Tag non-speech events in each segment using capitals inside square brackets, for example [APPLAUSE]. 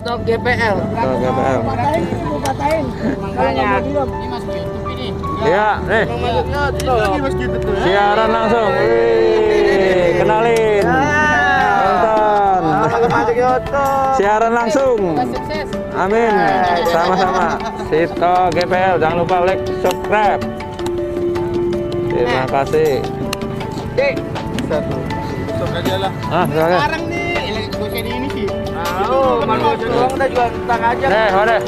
Cipto GPL. Cipto GPL. Patahin, lu patahin. Makanya. Ini masuk YouTube ini. Iya, nih. Tuh. Siaran langsung. Wih, kenalin. Nonton. Masuk YouTube. Siaran langsung. Sukses. Amin. Sama-sama. Cipto GPL. Jangan lupa like, subscribe. Terima kasih. Dek. Besok aja lah. Ah. Sekarang Tahu, malu doang udah jual tentang aja. Nih, udah.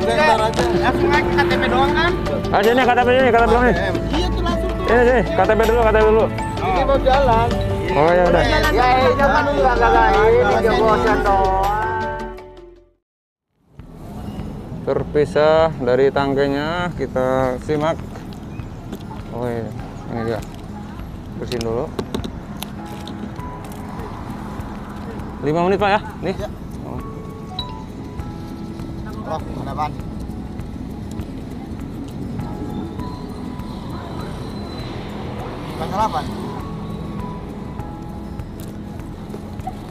Udah, ntar aja. Langsung aja KTP doang kan? Ah, sini KTP ini, KTP ini. Iya tuh langsung tuh. Ini sih, KTP dulu, KTP dulu. Ini mau jalan. Oh ya udah. Ya, ini zaman dulu enggak ini jogosan doang. Terpisah dari tangkainya, kita simak. Oh iya, ini dia. Bersihin dulu. 5 menit Pak ya. Nih. Oh. Ada apaan? Masalah apa?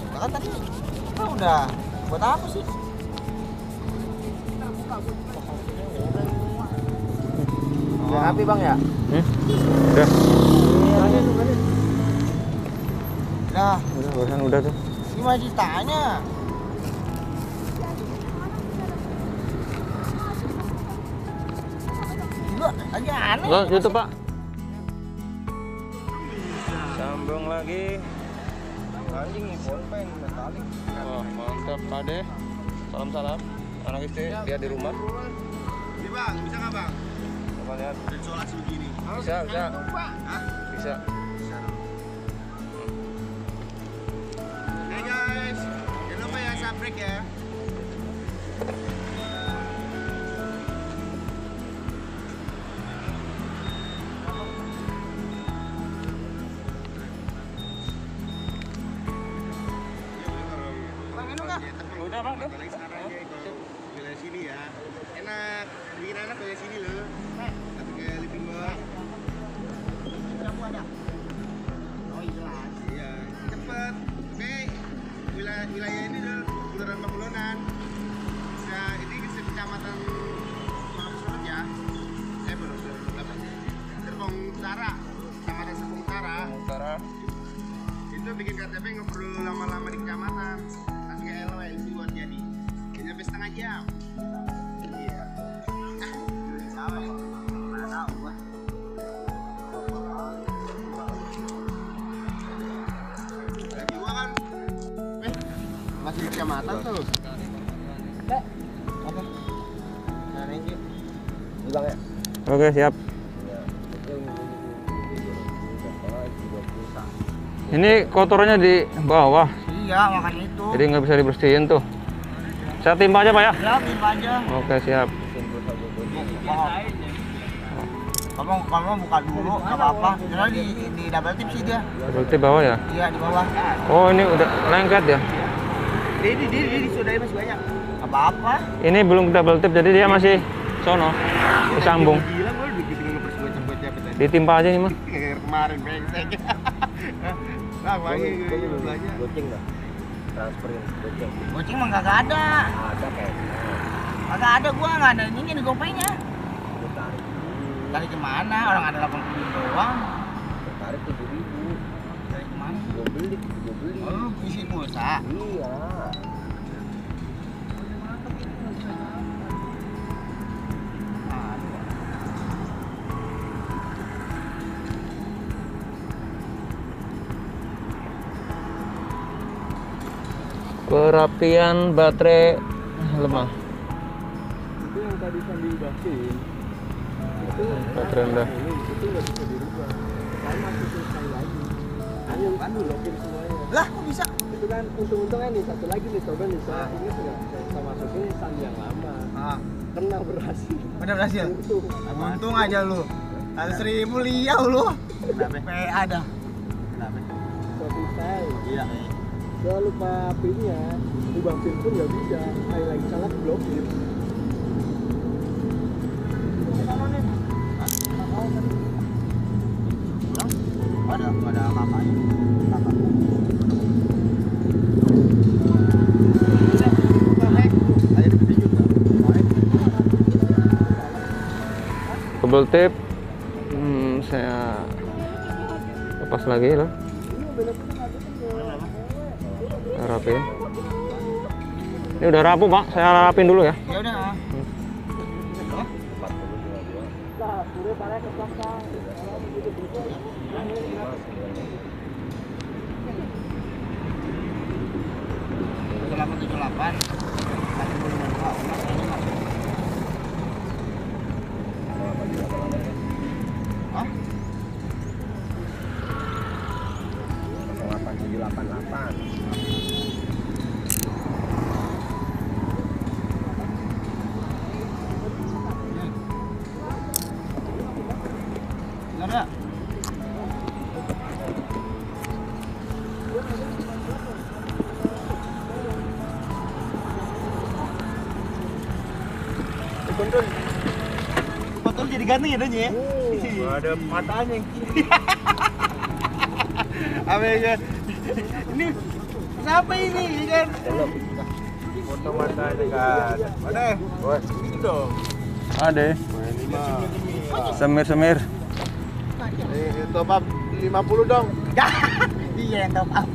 Ya kan tadi kan udah buat apa sih? Udah rapi Bang ya? Hmm? Udah. Nah, Udah, barusan udah tuh. gimana ceritanya? Lagi aneh. YouTube Pak. Sambung lagi. Anjing nih, bolpen metalik. Wah, mantap Pak De. Salam salam. Anak istri dia di rumah. Ini bang, bisa nggak bang? Coba lihat. Isolasi begini. Bisa, bisa. Bisa. Hey guys, jangan lupa ya subscribe ya. Nggak? Udah, tuh. Apa? Nah, ya. Oke, siap. Ini kotorannya di bawah, Iya, makanya itu. jadi nggak bisa dibersihin tuh. Saya timpa aja Pak ya. Ya, timpa aja. Oke, siap. Kamu kamu buka dulu, nggak apa-apa. Jangan di di double tip sih dia. Berarti bawah ya. Iya di bawah. Oh, ini udah lengket ya. Ini di di di sudah masih banyak. Apa-apa. Ini belum double tip, jadi dia masih sono. Disambung. Gila gue udah gitu ngelepres bocah bocah apa tadi. Ditimpa aja ini mah. [LAUGHS] Kemarin brengsek. [LAUGHS] Nah, lagi banyak. Goceng dah. Transferin goceng. Goceng mah nggak ada. Ada kayak Kagak ada gua nggak ada ini nih gopaynya. tarik. Ke mana? Orang ada 80 doang. Tarik tujuh ribu. Dari ke mana? Gue beli, gue beli. Oh, isi pulsa. Iya. Perapian baterai lemah. itu yang tadi sambil itu Baterai rendah. ini itu nggak bisa dirubah saya masukin sekali lagi kan yang kan lokin semuanya Lah, kok bisa? itu kan untung-untungnya nih satu lagi nih coba nih saya ingat nggak saya, saya masukin san yang lama Ah, kena berhasil udah berhasil. untung Untung aja lu. Seratus ribu liau lu. Kenapa? PA dah. Kenapa? Iya. Jangan lupa pinnya, ubah pin pun nggak bisa. ayo lagi salah blokir. ada ada apa-apa? hmm, saya lepas lagi lah rapin. ini udah rapuh pak saya rapin dulu ya ya udah hmm. Betul jadi ganteng ya Danya ya? ada matanya yang [LAUGHS] kiri Apa ya? Ini siapa ini ya kan? foto matanya kan Mana? Wah, ini dong ada ini mah semir semir eh top up 50 dong [LAUGHS] Iya yang top up.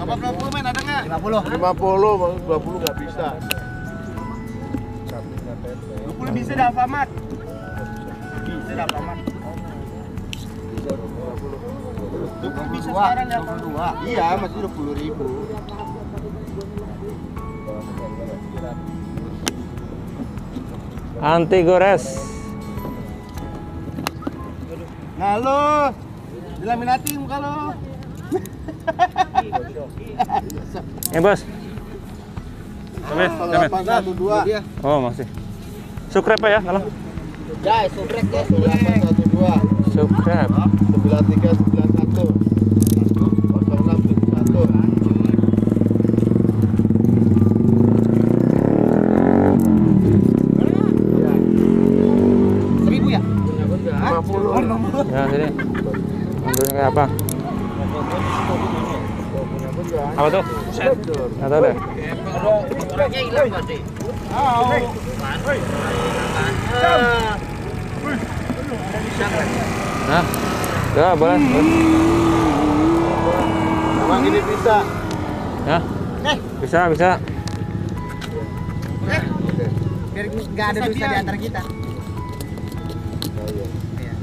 Top up 50 men ada nggak? 50. 50 20 nggak bisa 20 bisa dah Alfamart. Bisa dah Alfamart. 20 bisa sekarang ya Alfamart. iya masih 20 ribu anti gores Nah lo, muka lo. ini bos Sampai, sampai. 812 Oh masih. Subscribe ya kalau. Guys, subrek guys, 812 Subscribe. 9391 0671 Seribu ya? 50 sini. Ambilnya kayak apa? Apa tuh? Nggak tahu deh. Nah, ya boleh. emang ini bisa Ya, Eh, bisa bisa. eh. Biar nggak ada dosa di antara kita. Iya.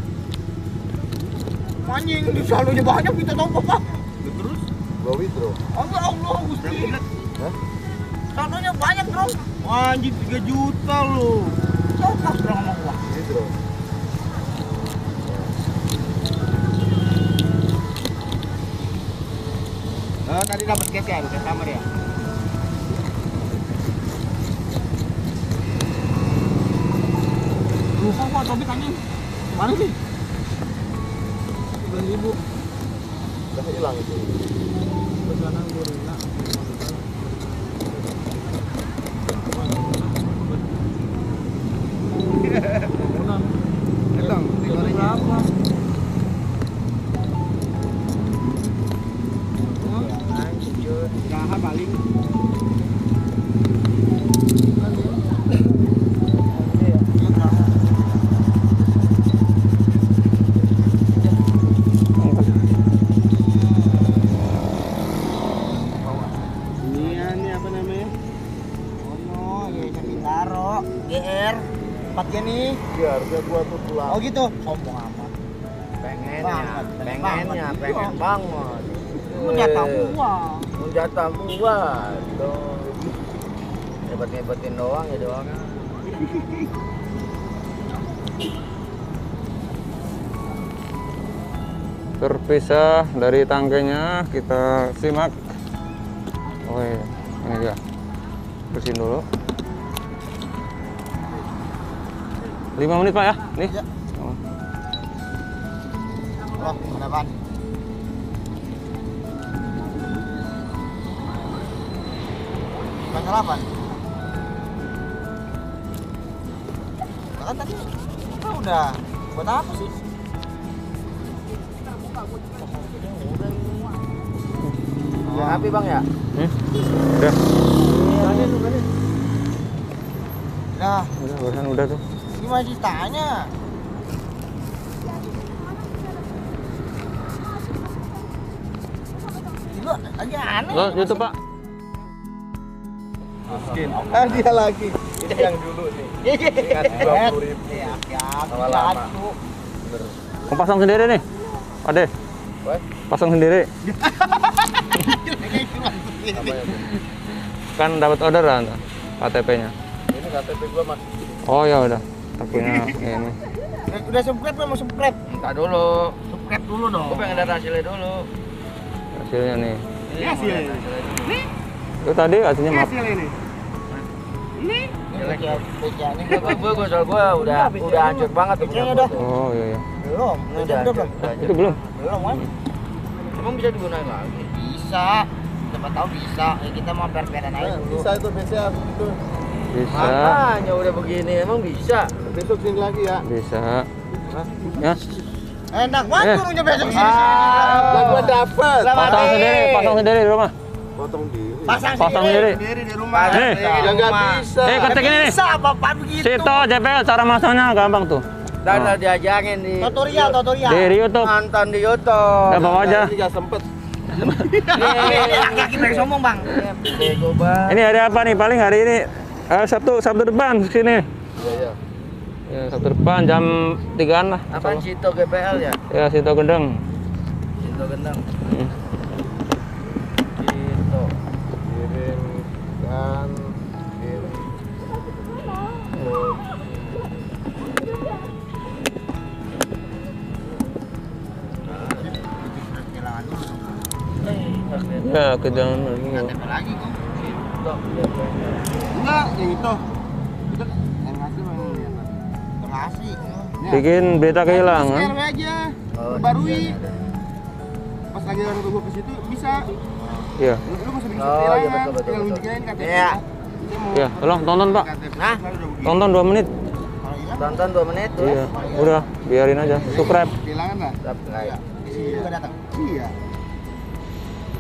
Anjing, di saldonya banyak kita tahu apa? Terus? gua withdraw Allah Allah Gusti. Hah? Saldonya banyak, Bro. Anjing 3 juta lo. Coba Bro sama gua. withdraw Oh, tadi dapat cash ya, udah sama dia. Lupa kok topik anjing. Mana sih? 9000. udah hilang itu Pesanan gorila. GR. Empatnya nih. iya harusnya gua tuh pulang Oh gitu. Sombong amat. Pengennya, Banget, pengennya, banget. pengen banget. Menjatah Eh, gua. Menjatah gua. Tuh. Hebat-hebatin doang ya doang. Terpisah dari tangkainya kita simak. Oh iya, ini dia. Bersihin dulu. 5 menit pak ya? Nih. Oh. Oh. Kan tadi ah, udah buat apa sih? Ya, api bang ya? Hmm? Udah, Nah, udah, barusan udah tuh. Ini masih tanya. Itu lagi aneh. Lo YouTube pak. Ah dia lagi. Ini yang dulu nih. Ingat 20 ribu. Ya, ya, satu. Mau pasang sendiri nih. Ade. Pasang sendiri. kan dapat orderan KTP-nya. Ini KTP gua mas. Oh ya udah. Tapinya [LAUGHS] ini. Eh, Udah subscribe belum mau subscribe? Entar dulu. Subscribe dulu dong. Gue pengen lihat hasilnya dulu. Hasilnya nih. Ini hasilnya. Itu tadi hasilnya maaf. ini. Ini. Ini Gue gue soal gue udah udah hancur banget tuh. Udah. Oh iya iya. Belum. Udah, Udah belum. Itu belum. Belum kan? Emang bisa digunakan lagi? Bisa. Siapa tahu bisa. Ya kita mau per-peran aja dulu. Bisa itu biasanya itu. Bisa. Makanya udah begini emang bisa. Besok sini lagi ya. Bisa. Ya. Enak banget Eh. turunnya besok sini. Lah gua dapet. Pasang sendiri, pasang sendiri di rumah. Potong diri. Pasang, Pasang sendiri. sendiri di rumah. Nih. Ya nggak bisa. Eh, ketik ini nih. Bisa apa-apaan begitu. Situ JPL cara masangnya gampang tuh. Dan udah diajarin di Tutorial, tutorial. Di YouTube. nonton di YouTube. Ya bawa aja. Ini nggak sempet. Ini laki-laki pengen sombong, Bang. Ini hari apa nih? Paling hari ini eh, Sabtu Sabtu depan sini. Iya iya. Ya, Sabtu depan jam 3-an lah. Apaan Cito GPL ya? Ya, situ gendeng. Cito gendang. Hmm. Cito. Kirimkan kirim. Ya, ke lagi. KTP lagi kok. Cito GPL. Enggak, yang itu. Itu yang mana? Yang ngasih. Bikin berita kehilangan. Share aja. Oh, Barui. iya. Pas lagi orang ke situ bisa. Iya. Lu lu mesti bikin Oh, iya, betul, betul, Tinggal betul. nunjukin KTP. Iya. Dia mau Ya, tolong tonton, Pak. Begini. Tonton 2 menit. Tonton 2 menit tuh. Iya. Udah, biarin aja. Subscribe. kehilangan lah. Subscribe. Di sini juga datang. Iya.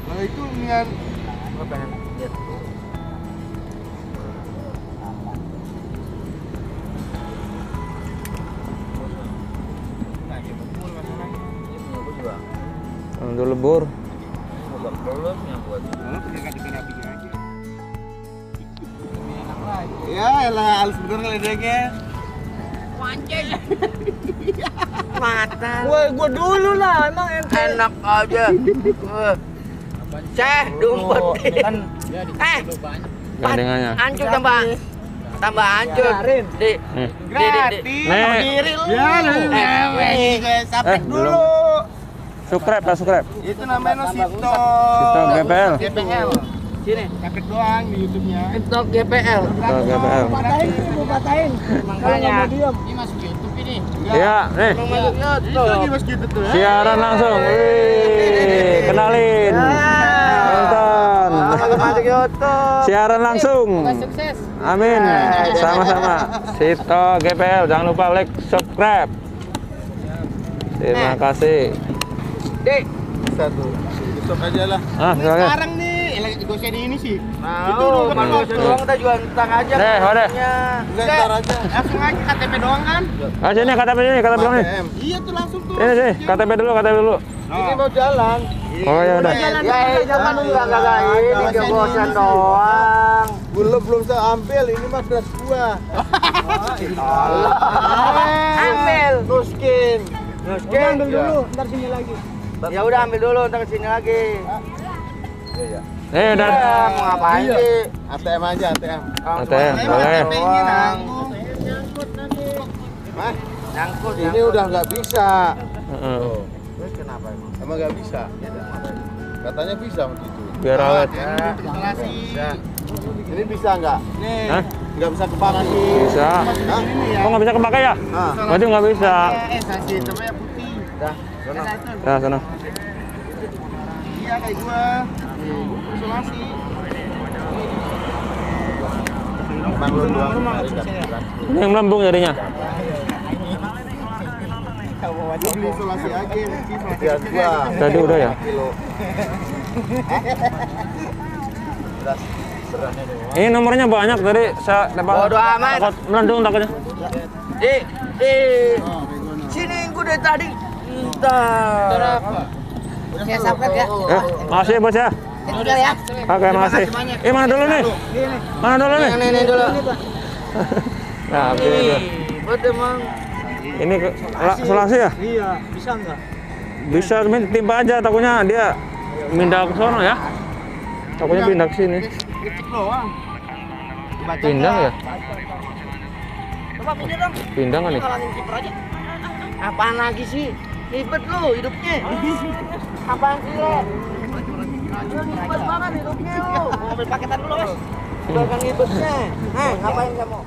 Kalau itu dengan Gua pengen lihat. Lebur. Gua belum yang buat. Ya, elah halus bener kali dengnya. Mata. Gua gua dulu lah, emang ente. Enak aja. Ceh, diumpetin. Eh, Gandengannya. hancur tambah tambah hancur. Biarin. Di, Nih. di, di, di. Nih. Diri lu. Ya, lu. Eh, guys, sapek Eh, dulu. Subscribe, lah subscribe. Itu namanya Nosito. Sito GPL. GPL. Sini. Sapek doang di YouTube-nya. TikTok GPL. Sito GPL. mau patahin. Makanya. Ini masuk YouTube ini. Iya, nih. Mau masuk Itu lagi YouTube. masuk YouTube tuh. Siaran langsung. Wih, kenalin. Nonton. Masuk YouTube. Siaran langsung. Sukses. Amin. Sama-sama. Sito GPL. Jangan lupa like, subscribe. Terima kasih. Dik. Bisa tuh. Besok aja lah. Ah, Ini silakan. sekarang nih, lagi gosen ini sih. Mau, Itu dulu kan waktu. doang kita jual entar aja. Deh, udah. Enggak, ntar aja. Langsung aja KTP doang kan? Ah, sini KTP sini, KTP dulu nih. Iya tuh langsung tuh. Ini sih, KTP dulu, KTP dulu. Ini mau jalan. Oh ya udah. Ya, eh, jangan enggak enggak ini jebosan doang. Belum belum saya ambil, ini mah beras gua. [LAUGHS] Ambil. Nuskin. Oke. ambil dulu, ntar sini lagi. Ya udah ambil dulu ntar ke sini lagi. Eh udah. Ya, mau ngapain Iya. sih? ATM aja, ATM. ATM, boleh. Mah, Nyangkut. ini udah nggak bisa. Heeh. Terus kenapa emang? Emang nggak bisa? Katanya bisa waktu itu. Biar awet. Ya, bisa. Ini bisa nggak? Nih. Hah? Nggak bisa kepakai. Bisa. Hah? Kok nggak bisa kepake ya? Nah. Berarti nggak bisa. Eh, saksi namanya putih. Dah, sono. Ya sana. Iya kayak gua. Isolasi. Ini yang melambung jadinya. Isolasi aja. Tadi udah ya. Ini nomornya banyak tadi saya dapat Bodo amat. takut melendung takutnya. Dek, dek. Oh, begono. Sini gua dari tadi. Entar. Saya subscribe ya. Eh, makasih bos ya. Tinggal ya. Oke, makasih. Eh, mana dulu nih? Mana dulu nih? Nenek dulu. [LAUGHS] Nah, tuh. Buat emang. Ini Sulawesi ya? Iya, bisa nggak? Bisa min- timpa aja takutnya dia pindah ke sono ya. Takutnya pindah ke sini. Pindah ya? Coba pindah dong. Pindah nggak nih? Apaan lagi sih? Ribet lu hidupnya. Apaan sih lo? Ribet banget hidupnya lu. Mau ambil paketan dulu, Mas. Udah kan ribetnya. Hah, ngapain kamu?